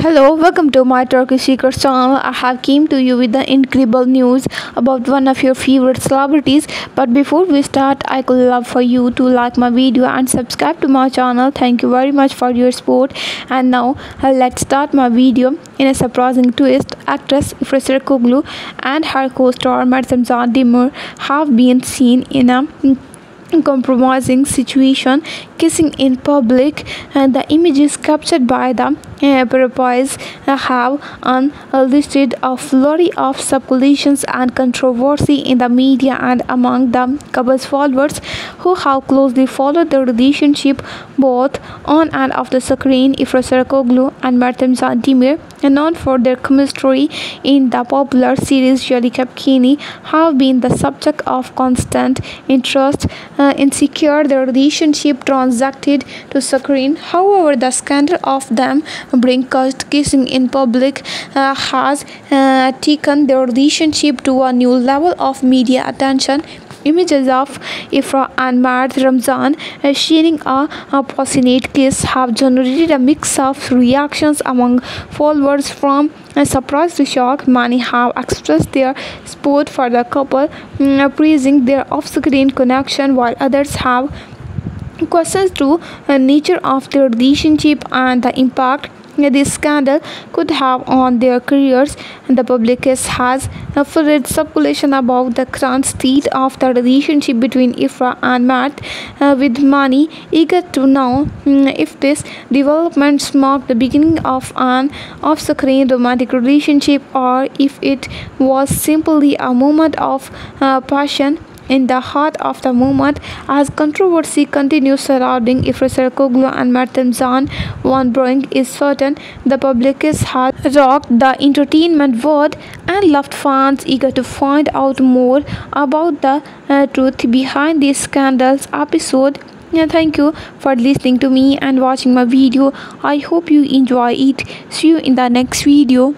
Hello, welcome to my Turkish Secrets channel. I have came to you with the incredible news about one of your favorite celebrities. But before we start, I could love for you to like my video and subscribe to my channel. Thank you very much for your support. And now uh, let's start my video. In a surprising twist, actress Afra Koglu and her co-star Meryem Demir have been seen in a compromising situation kissing in public and the images captured by the uh, paparazzi have unleashed a flurry of speculations and controversy in the media and among the couple's followers who have closely followed the relationship both on and off the screen. Afra Saraçoğlu and Meryem Demir known for their chemistry in the popular series Yalı Çapkını have been the subject of constant interest uh, insecure the relationship transacted to screen. However, the scandal of them caught kissing in public uh, has uh, taken the relationship to a new level of media attention Images of Afra and Mert Ramzan uh, sharing a, a passionate kiss have generated a mix of reactions among followers from surprise to shock. Many have expressed their support for the couple, um, praising their off-screen connection, while others have questions to nature of their relationship and the impact this scandal could have on their careers. And the public has flooded speculation about the current state of the relationship between Afra and Matt, uh, with many eager to know um, if this development marked the beginning of an off-screen romantic relationship or if it was simply a moment of uh, passion in the heart of the moment as controversy continues surrounding Afra Saraçoğlu and Meryem Can. One brewing is certain the public has rocked the entertainment world and left fans eager to find out more about the uh, truth behind this scandals episode. Yeah, thank you for listening to me and watching my video. I hope you enjoy it. See you in the next video